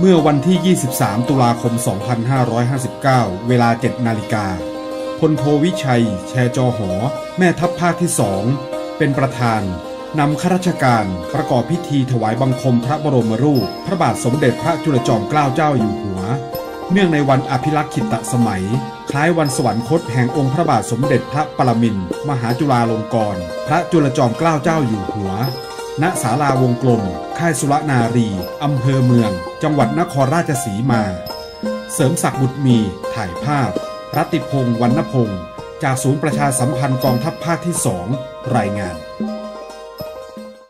เมื่อวันที่ 23 ตุลาคม 2559 เวลา 7 นาฬิกาพลโทวิชัย แชจอหอ แม่ทัพภาคที่สอง เป็นประธาน นำข้าราชการประกอบพิธีถวายบังคมพระบรมรูป พระบาทสมเด็จพระจุลจอมเกล้าเจ้าอยู่หัว เนื่องในวันอภิรักษ์ขิตสมัย คล้ายวันสวรรคตแห่งองค์พระบาทสมเด็จพระปรมินทรมหาจุฬาลงกรณพระจุลจอมเกล้าเจ้าอยู่หัว ณศาลาวงกลม ค่ายสุรนารี อำเภอเมือง จังหวัดนครราชสีมา เสริมศักดิ์บุตรมี ถ่ายภาพ รัติพงศ์วรรณพงศ์ จากศูนย์ประชาสัมพันธ์กองทัพภาคที่สองรายงาน